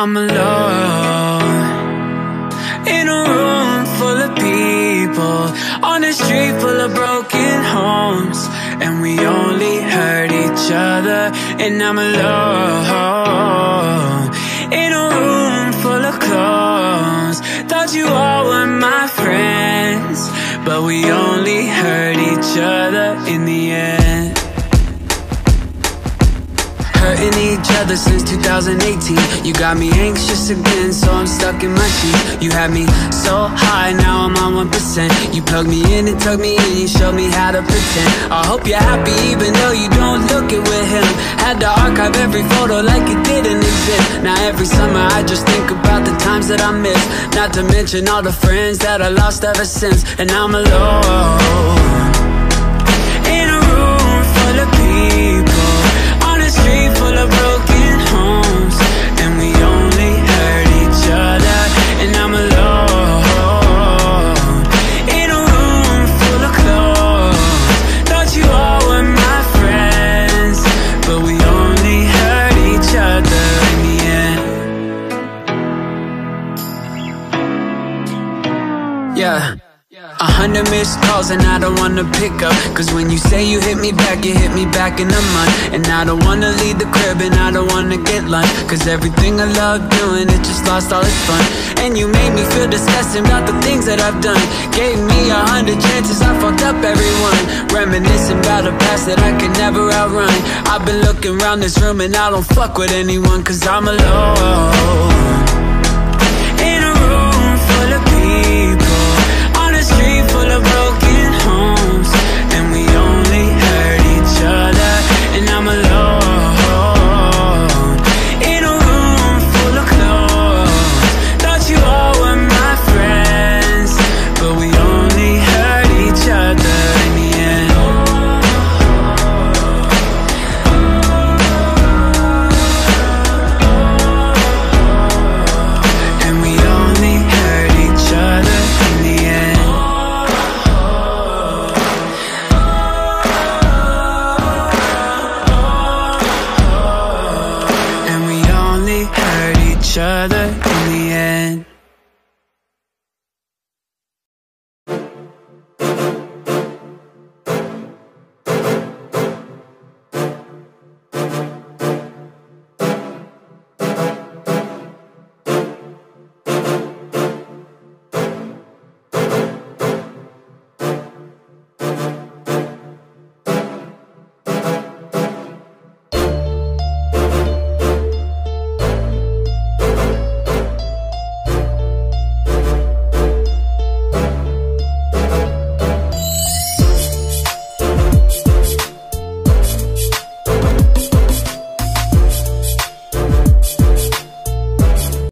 I'm alone In a room full of people On a street full of broken homes And we only hurt each other And I'm alone In a room full of clones Thought you all were my friends But we only hurt each other Hurting each other since 2018 You got me anxious again, so I'm stuck in my sheet You had me so high, now I'm on 1% You plugged me in and tugged me in, you showed me how to pretend. I hope you're happy even though you don't look it with him. Had to archive every photo like it didn't exist. Now every summer I just think about the times that I miss. Not to mention all the friends that I lost ever since. And I'm alone Yeah. A hundred missed calls and I don't wanna pick up. Cause when you say you hit me back, you hit me back in a month And I don't wanna leave the crib and I don't wanna get lunch. Cause everything I love doing, it just lost all its fun. And you made me feel disgusting about the things that I've done. Gave me a hundred chances, I fucked up everyone. Reminiscing about a past that I can never outrun. I've been looking around this room and I don't fuck with anyone Cause I'm alone